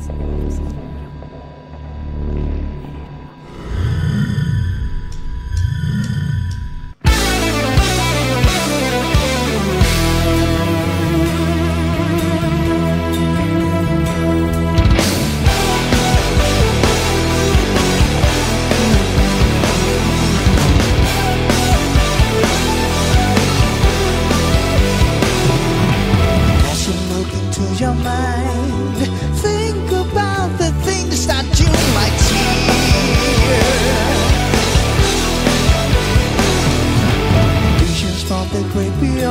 Sometimes. the great beyond.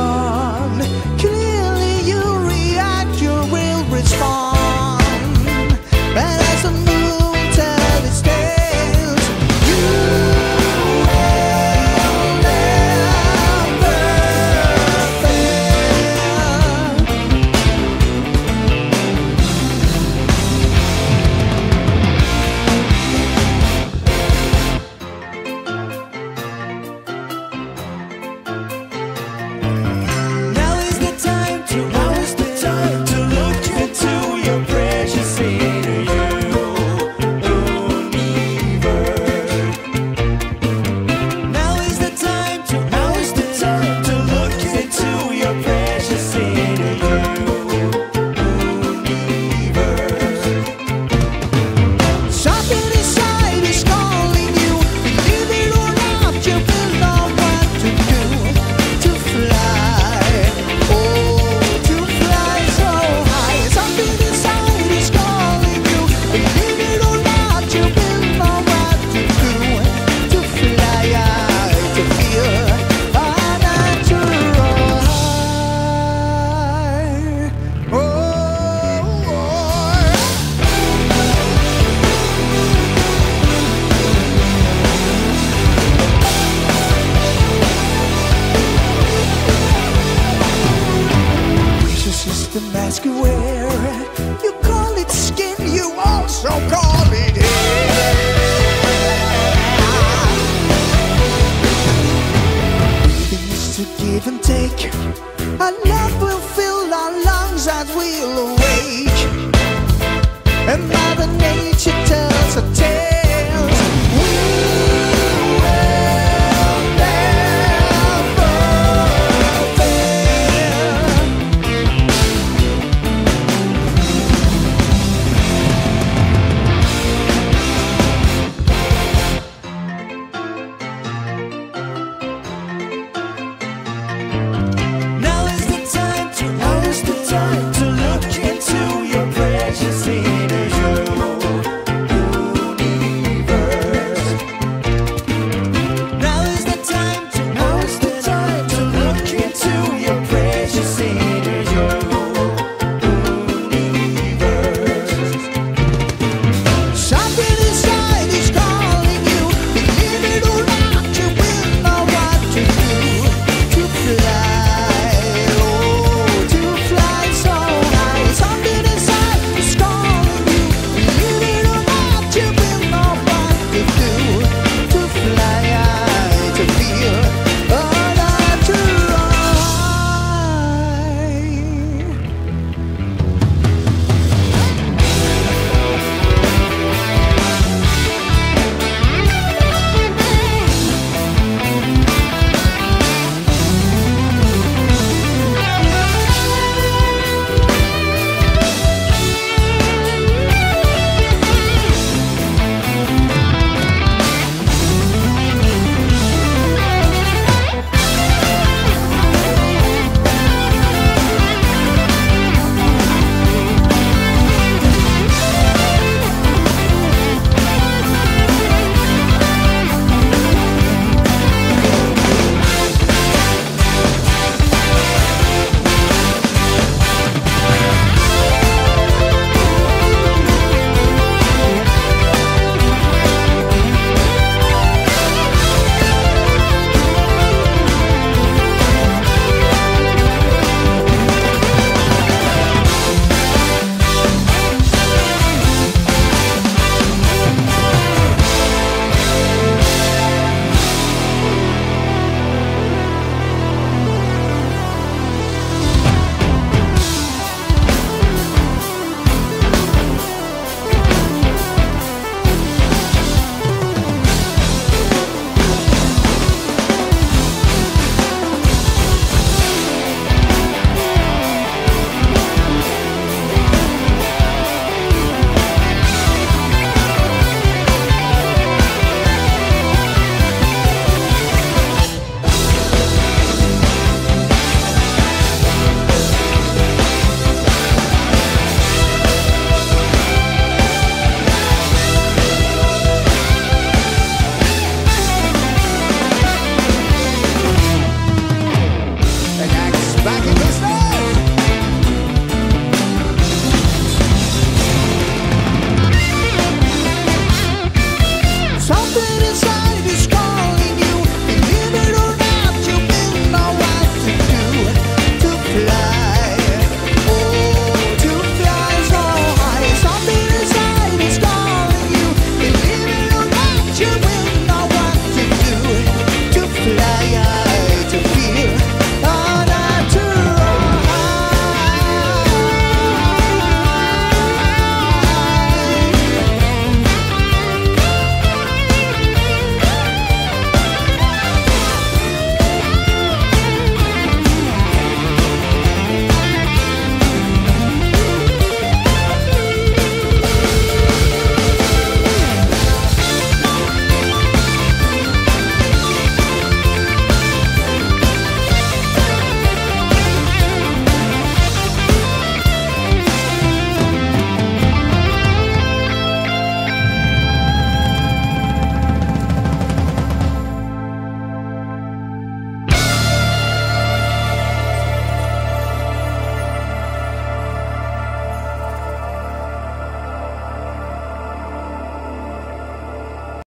The mask you wear. You call it skin, you also call it hair. It's is to give and take. Our love will fill our lungs as we'll awake. And Mother Nature tells a tale.